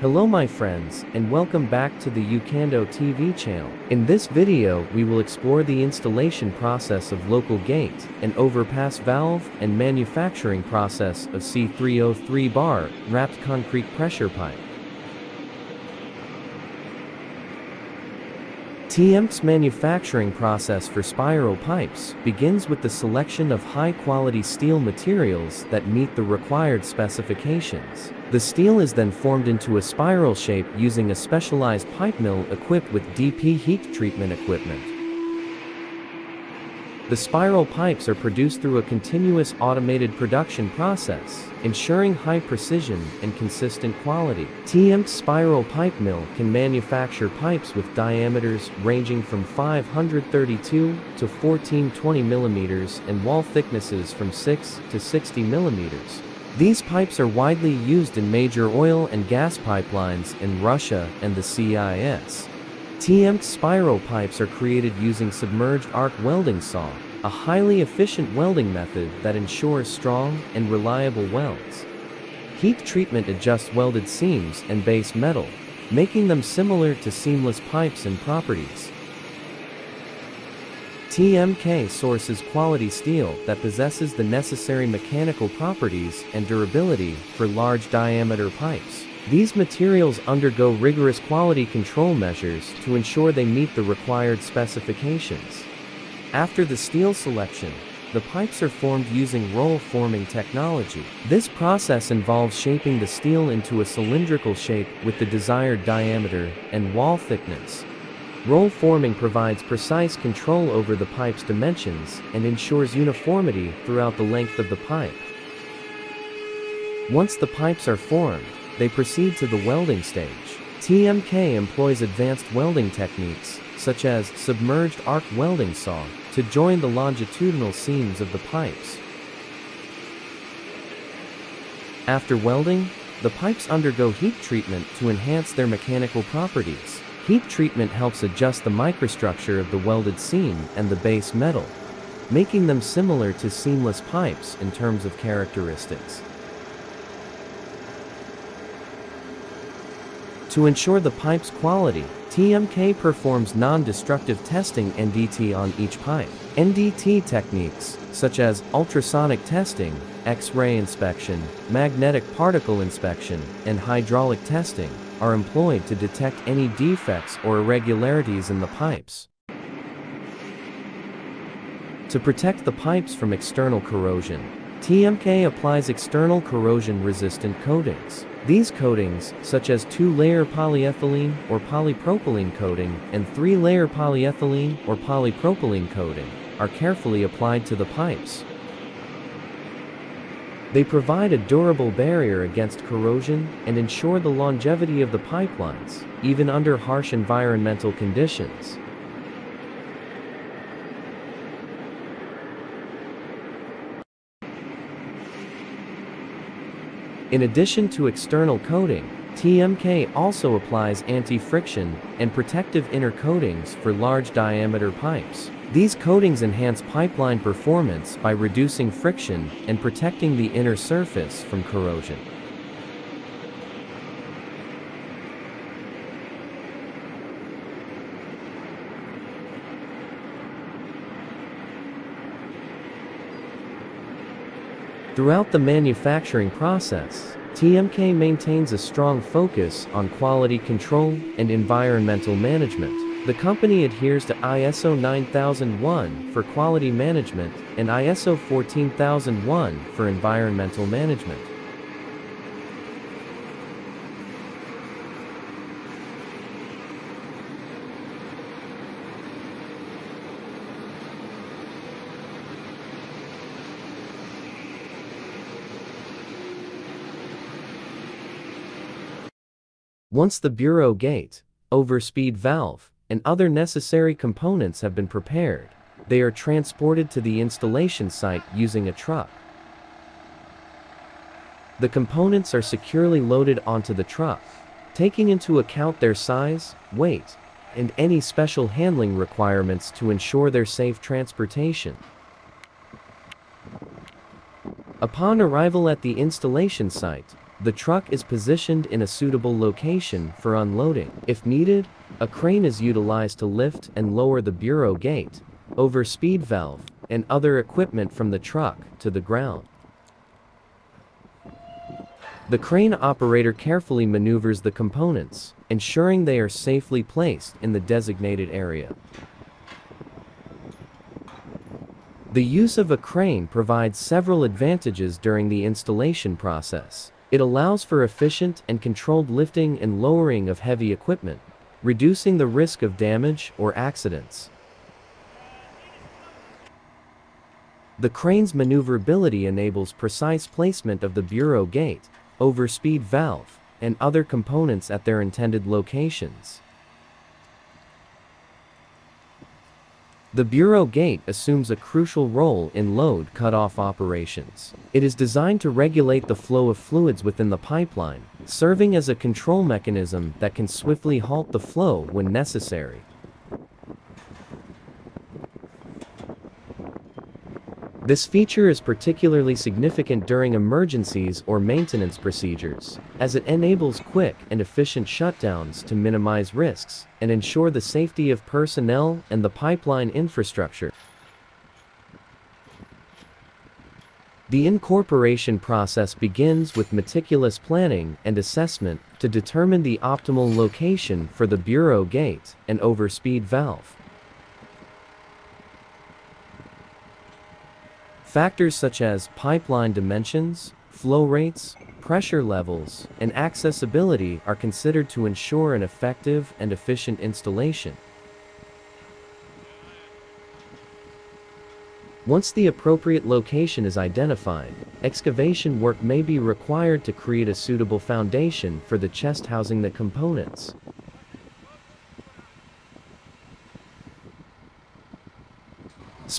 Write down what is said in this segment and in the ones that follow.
Hello my friends, and welcome back to the YouCanDo TV channel. In this video, we will explore the installation process of local gate, and overspeed valve, and manufacturing process of C303 bar, wrapped concrete pressure pipe. TM's manufacturing process for spiral pipes begins with the selection of high-quality steel materials that meet the required specifications. The steel is then formed into a spiral shape using a specialized pipe mill equipped with DP heat treatment equipment. The spiral pipes are produced through a continuous automated production process, ensuring high precision and consistent quality. TM's spiral pipe mill can manufacture pipes with diameters ranging from 532 to 1420 millimeters and wall thicknesses from 6 to 60 millimeters. These pipes are widely used in major oil and gas pipelines in Russia and the CIS. TM spiral pipes are created using submerged arc welding saw, a highly efficient welding method that ensures strong and reliable welds. Heat treatment adjusts welded seams and base metal, making them similar to seamless pipes in properties. TMK sources quality steel that possesses the necessary mechanical properties and durability for large diameter pipes. These materials undergo rigorous quality control measures to ensure they meet the required specifications. After the steel selection, the pipes are formed using roll forming technology. This process involves shaping the steel into a cylindrical shape with the desired diameter and wall thickness. Roll forming provides precise control over the pipe's dimensions and ensures uniformity throughout the length of the pipe. Once the pipes are formed, they proceed to the welding stage. TMK employs advanced welding techniques, such as submerged arc welding saw, to join the longitudinal seams of the pipes. After welding, the pipes undergo heat treatment to enhance their mechanical properties. Heat treatment helps adjust the microstructure of the welded seam and the base metal, making them similar to seamless pipes in terms of characteristics. To ensure the pipe's quality, TMK performs non-destructive testing NDT on each pipe. NDT techniques, such as ultrasonic testing, X-ray inspection, magnetic particle inspection, and hydraulic testing, are employed to detect any defects or irregularities in the pipes. To protect the pipes from external corrosion, TMK applies external corrosion-resistant coatings. These coatings, such as two-layer polyethylene or polypropylene coating and three-layer polyethylene or polypropylene coating, are carefully applied to the pipes. They provide a durable barrier against corrosion and ensure the longevity of the pipelines, even under harsh environmental conditions. In addition to external coating, TMK also applies anti-friction and protective inner coatings for large diameter pipes. These coatings enhance pipeline performance by reducing friction and protecting the inner surface from corrosion. Throughout the manufacturing process, TMK maintains a strong focus on quality control and environmental management. The company adheres to ISO 9001 for quality management and ISO 14001 for environmental management. Once the bureau gate, overspeed valve, and other necessary components have been prepared, they are transported to the installation site using a truck. The components are securely loaded onto the truck, taking into account their size, weight, and any special handling requirements to ensure their safe transportation. Upon arrival at the installation site, the truck is positioned in a suitable location for unloading. If needed, a crane is utilized to lift and lower the bureau gate, over speed valve, and other equipment from the truck to the ground. The crane operator carefully maneuvers the components, ensuring they are safely placed in the designated area. The use of a crane provides several advantages during the installation process. It allows for efficient and controlled lifting and lowering of heavy equipment, reducing the risk of damage or accidents. The crane's maneuverability enables precise placement of the bureau gate, overspeed valve, and other components at their intended locations. The Bureau Gate assumes a crucial role in load cutoff operations. It is designed to regulate the flow of fluids within the pipeline, serving as a control mechanism that can swiftly halt the flow when necessary. This feature is particularly significant during emergencies or maintenance procedures, as it enables quick and efficient shutdowns to minimize risks and ensure the safety of personnel and the pipeline infrastructure. The incorporation process begins with meticulous planning and assessment to determine the optimal location for the bureau gate and overspeed valve. Factors such as pipeline dimensions, flow rates, pressure levels, and accessibility are considered to ensure an effective and efficient installation. Once the appropriate location is identified, excavation work may be required to create a suitable foundation for the chest housing the components.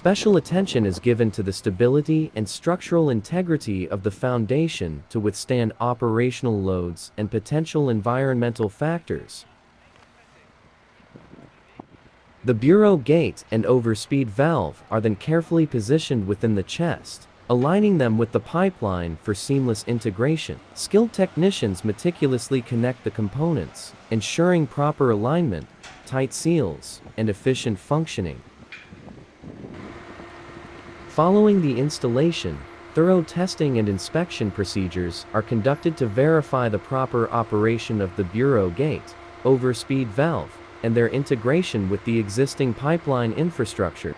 Special attention is given to the stability and structural integrity of the foundation to withstand operational loads and potential environmental factors. The bureau gate and overspeed valve are then carefully positioned within the chest, aligning them with the pipeline for seamless integration. Skilled technicians meticulously connect the components, ensuring proper alignment, tight seals, and efficient functioning. Following the installation, thorough testing and inspection procedures are conducted to verify the proper operation of the bureau gate, overspeed valve, and their integration with the existing pipeline infrastructure.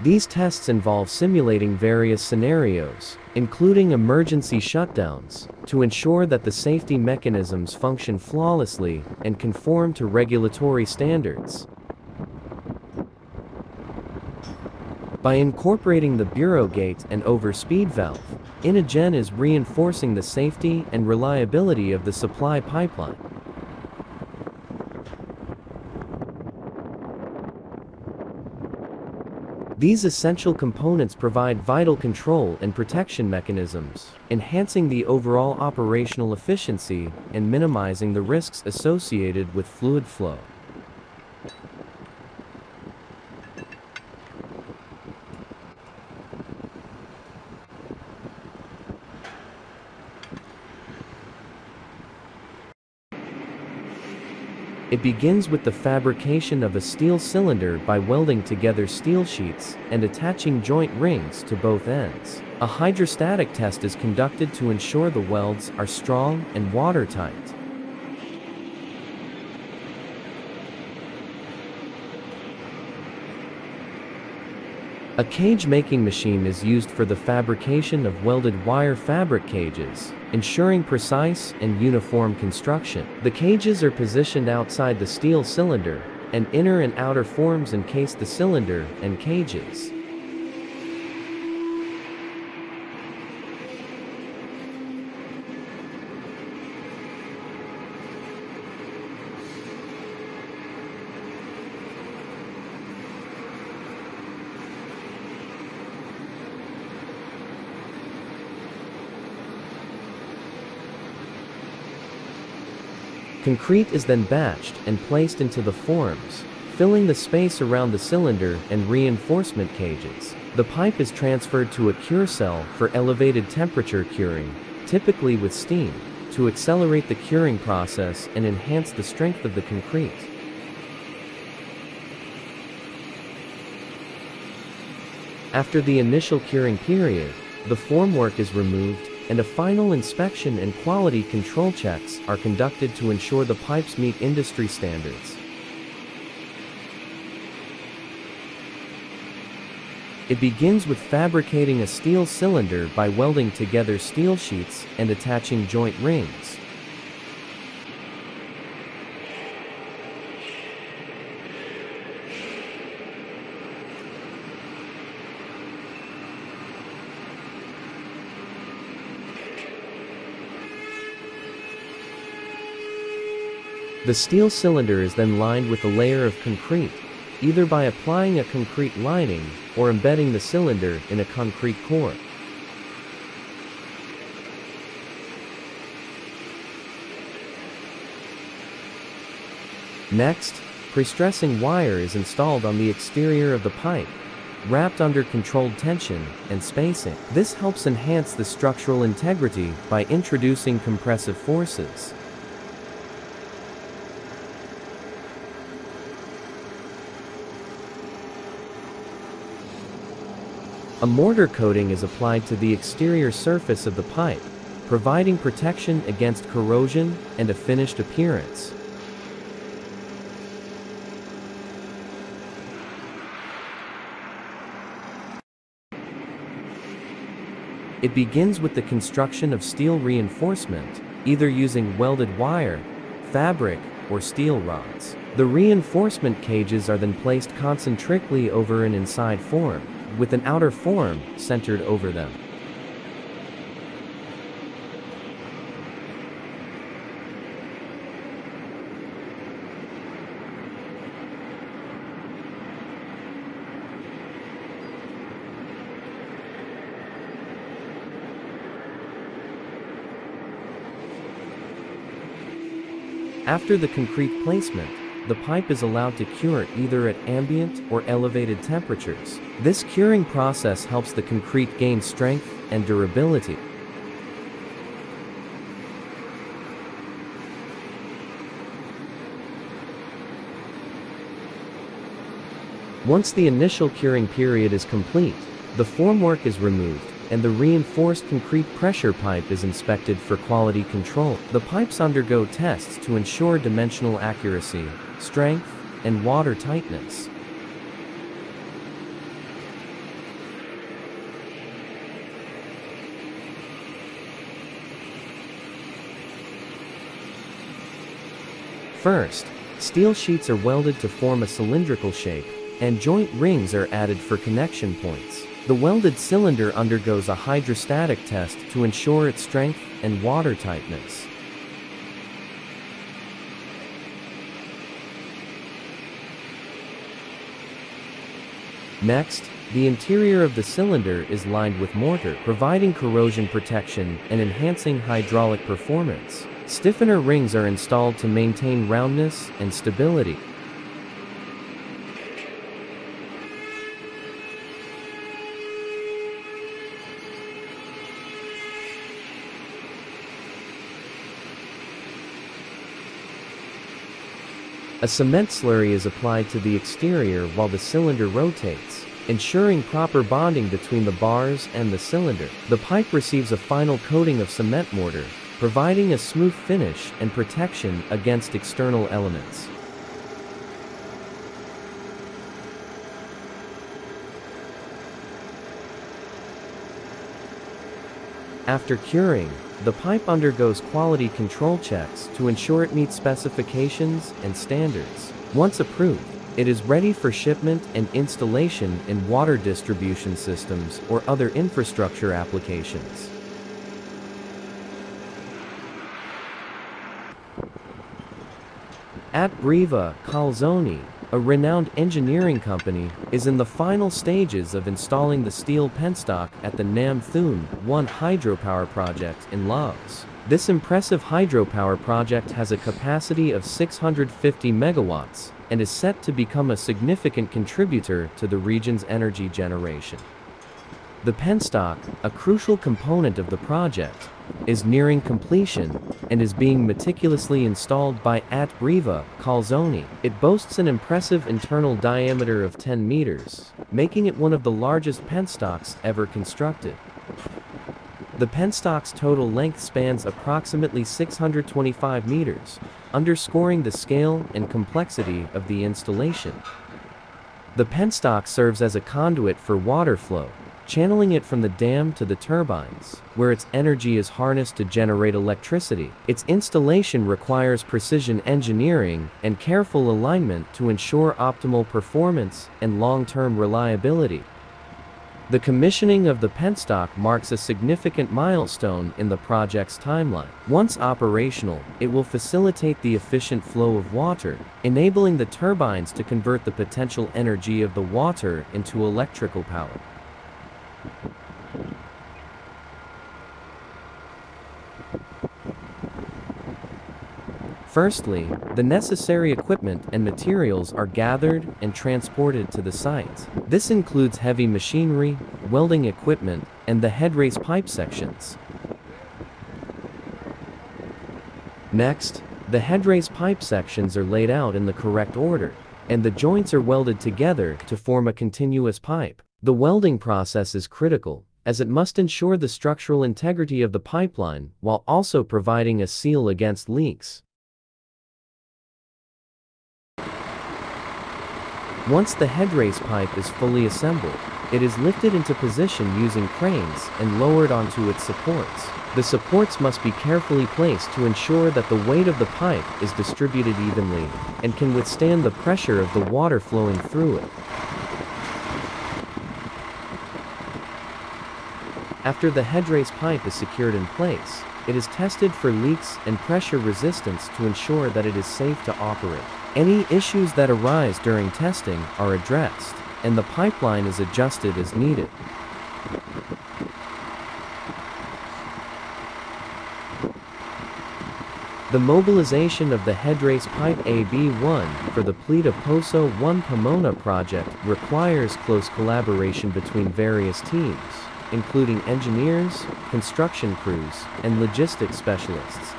These tests involve simulating various scenarios, including emergency shutdowns, to ensure that the safety mechanisms function flawlessly and conform to regulatory standards. By incorporating the bureau gate and overspeed valve, Inogen is reinforcing the safety and reliability of the supply pipeline. These essential components provide vital control and protection mechanisms, enhancing the overall operational efficiency and minimizing the risks associated with fluid flow. It begins with the fabrication of a steel cylinder by welding together steel sheets and attaching joint rings to both ends. A hydrostatic test is conducted to ensure the welds are strong and watertight. A cage making machine is used for the fabrication of welded wire fabric cages, ensuring precise and uniform construction. The cages are positioned outside the steel cylinder, and inner and outer forms encase the cylinder and cages. Concrete is then batched and placed into the forms, filling the space around the cylinder and reinforcement cages. The pipe is transferred to a cure cell for elevated temperature curing, typically with steam, to accelerate the curing process and enhance the strength of the concrete. After the initial curing period, the formwork is removed, and a final inspection and quality control checks are conducted to ensure the pipes meet industry standards. It begins with fabricating a steel cylinder by welding together steel sheets and attaching joint rings. The steel cylinder is then lined with a layer of concrete, either by applying a concrete lining or embedding the cylinder in a concrete core. Next, prestressing wire is installed on the exterior of the pipe, wrapped under controlled tension and spacing. This helps enhance the structural integrity by introducing compressive forces. A mortar coating is applied to the exterior surface of the pipe, providing protection against corrosion and a finished appearance. It begins with the construction of steel reinforcement, either using welded wire, fabric, or steel rods. The reinforcement cages are then placed concentrically over an inside form with an outer form centered over them. After the concrete placement, the pipe is allowed to cure either at ambient or elevated temperatures. This curing process helps the concrete gain strength and durability. Once the initial curing period is complete, the formwork is removed and the reinforced concrete pressure pipe is inspected for quality control. The pipes undergo tests to ensure dimensional accuracy, strength, and water tightness. First, steel sheets are welded to form a cylindrical shape, and joint rings are added for connection points. The welded cylinder undergoes a hydrostatic test to ensure its strength and water tightness. Next, the interior of the cylinder is lined with mortar, providing corrosion protection and enhancing hydraulic performance. Stiffener rings are installed to maintain roundness and stability. A cement slurry is applied to the exterior while the cylinder rotates, ensuring proper bonding between the bars and the cylinder. The pipe receives a final coating of cement mortar, providing a smooth finish and protection against external elements. After curing, the pipe undergoes quality control checks to ensure it meets specifications and standards. Once approved, it is ready for shipment and installation in water distribution systems or other infrastructure applications. ATB Riva Calzoni, a renowned engineering company, is in the final stages of installing the steel penstock at the Nam Theun 1 hydropower project in Laos. This impressive hydropower project has a capacity of 650 megawatts and is set to become a significant contributor to the region's energy generation. The penstock, a crucial component of the project, is nearing completion and is being meticulously installed by ATB Riva Calzoni. It boasts an impressive internal diameter of 10 meters, making it one of the largest penstocks ever constructed. The penstock's total length spans approximately 625 meters, underscoring the scale and complexity of the installation. The penstock serves as a conduit for water flow, channeling it from the dam to the turbines, where its energy is harnessed to generate electricity. Its installation requires precision engineering and careful alignment to ensure optimal performance and long-term reliability. The commissioning of the penstock marks a significant milestone in the project's timeline. Once operational, it will facilitate the efficient flow of water, enabling the turbines to convert the potential energy of the water into electrical power. Firstly, the necessary equipment and materials are gathered and transported to the site. This includes heavy machinery, welding equipment, and the headrace pipe sections. Next, the headrace pipe sections are laid out in the correct order, and the joints are welded together to form a continuous pipe. The welding process is critical, as it must ensure the structural integrity of the pipeline while also providing a seal against leaks. Once the headrace pipe is fully assembled, it is lifted into position using cranes and lowered onto its supports. The supports must be carefully placed to ensure that the weight of the pipe is distributed evenly and can withstand the pressure of the water flowing through it. After the headrace pipe is secured in place, it is tested for leaks and pressure resistance to ensure that it is safe to operate. Any issues that arise during testing are addressed, and the pipeline is adjusted as needed. The mobilization of the headrace pipe AB1 for the Plita Poso 1 Pamona project requires close collaboration between various teams, including engineers, construction crews, and logistics specialists.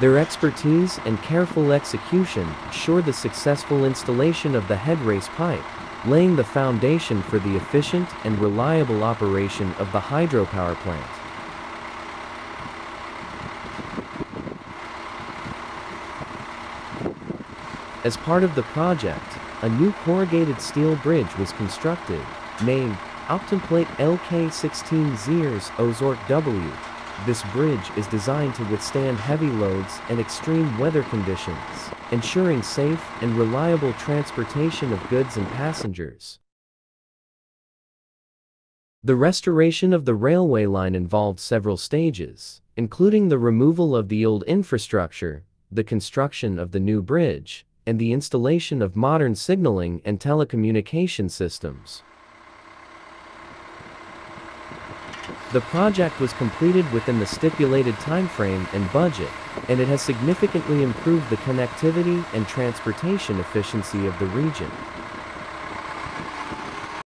Their expertise and careful execution assure the successful installation of the headrace pipe, laying the foundation for the efficient and reliable operation of the hydropower plant. As part of the project, a new corrugated steel bridge was constructed, named Optimplate LK16 Ziers Ozork W, this bridge is designed to withstand heavy loads and extreme weather conditions, ensuring safe and reliable transportation of goods and passengers. The restoration of the railway line involved several stages, including the removal of the old infrastructure, the construction of the new bridge, and the installation of modern signaling and telecommunication systems. The project was completed within the stipulated timeframe and budget, and it has significantly improved the connectivity and transportation efficiency of the region.